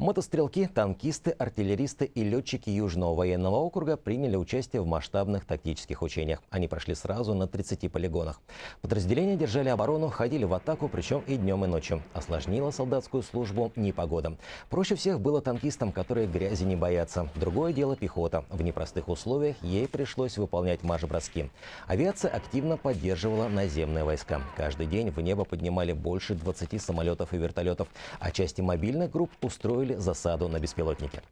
Мотострелки, танкисты, артиллеристы и летчики Южного военного округа приняли участие в масштабных тактических учениях. Они прошли сразу на 30 полигонах. Подразделения держали оборону, ходили в атаку, причем и днем, и ночью. Осложнила солдатскую службу непогода. Проще всех было танкистам, которые грязи не боятся. Другое дело пехота. В непростых условиях ей пришлось выполнять марш-броски. Авиация активно поддерживала наземные войска. Каждый день в небо поднимали больше 20 самолетов и вертолетов, а части мобильных групп устроили засаду на беспилотнике.